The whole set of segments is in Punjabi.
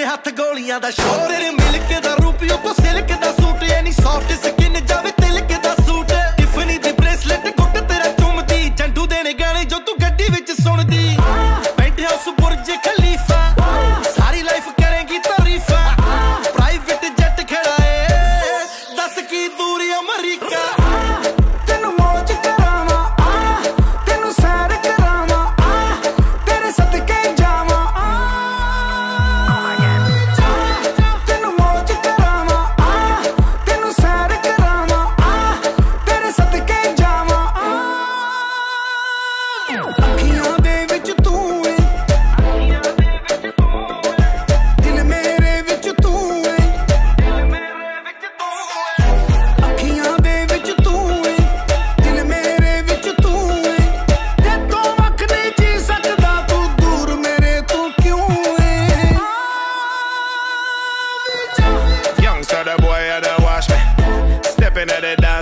ਹੱਥ ਗੋਲੀਆਂ ਦਾ ਸ਼ੋਰ ਤੇਰੇ ਮਿਲਕ ਦਾ ਰੂਪ ਯੋ ਸਿਲਕ ਦਾ ਸੂਟ ਐਨੀ ਸੌਫਟ ਸਕਿਨ ਜਾਵੇ ਤਿਲਕ ਦਾ ਸੂਟ ਟਿਫਨੀ ਦੀ ਬ੍ਰੇਸਲੇਟ ਕੁੱਟ ਤੇਰਾ ਚੁੰਮਦੀ। ਜੰਡੂ ਦੇ ਨੇ ਗਾਣੇ ਜੋ ਤੂੰ ਗੱਡੀ ਵਿੱਚ ਸੁਣਦੀ। Penthouse Burj, Khalifa. ਸਾਰੀ ਲਾਈਫ ਕਰੇਗੀ ਤਾਰੀਫਾਂ। ਪ੍ਰਾਈਵੇਟ ਜੈਟ ਖੜਾਏ ਦੱਸ ਕੀ ਦੂਰੀ America.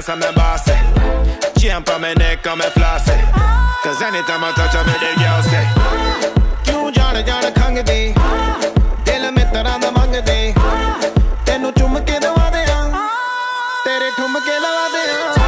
Dance, I'm the bossy. Chain on my neck, I'm a flossy. Cause anytime I touch her, make the girl say ਕਿਉਂ ਜਾਣ ਜਾਣ ਖੰਗਦੀ ਦਿਲ ਮਿੱਤਰਾਂ ਦਾ ਮੰਗਦੇ ਤੈਨੂੰ ਚੁੰਮ ਕੇ ਦਵਾ ਦਿਆਂ ਤੇਰੇ ਠੁੰਮ ਕੇ ਲਵਾ ਦਿਆਂ